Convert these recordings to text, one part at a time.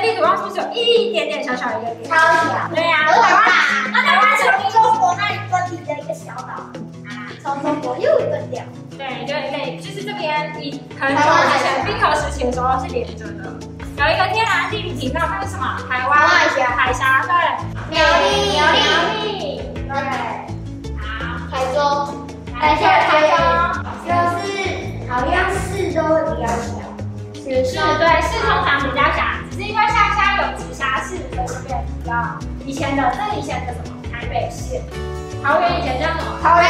地图上是不是有一点点小小一个点？超小，对呀、啊台湾大。那台湾是从中国那里分离的一个小岛，啊，从中国又分掉。对对对，就是这边以很久以前冰河时期的时候是连着的。有一个天然地理频道，它是什么？台湾海峡市，所以前的，那以前的什么台北县，桃园以前叫什么？桃园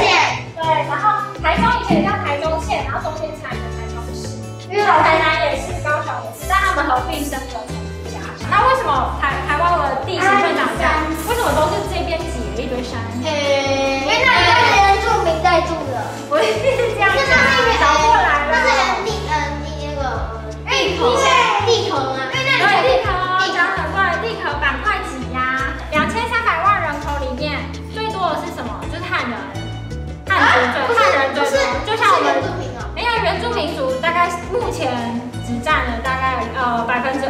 县，对，然后台中以前叫台中县，然后中间才有台中市，因为老台南也是，高雄也是，但他们合并升格成直辖市。那为什么台台湾的地形会长这样？为什么都是这边挤了一堆山？因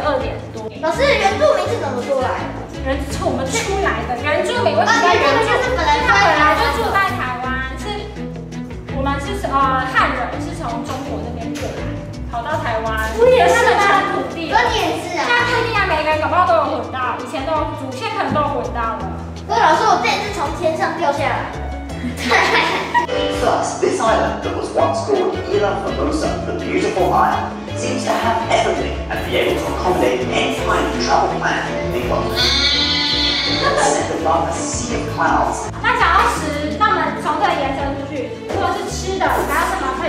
二点多。老师原住民是怎么出来的？人是我们出来的原住民，为什么叫原住民？是本来他本来就住在台湾，是我们是呃汉人是从中国这边过来，跑到台湾，我也是他们土地我了。也是现啊。在不一定啊，每个人搞不好都有混到，以前都有祖先可能都有混到了。可是老师，我这也是从天上掉下来的。Thus, this island that was once called Formosa, the beautiful isle, seems to have everything 那想要食，那我们从这里延伸出去，如果是吃的，还有什么可以介绍吗？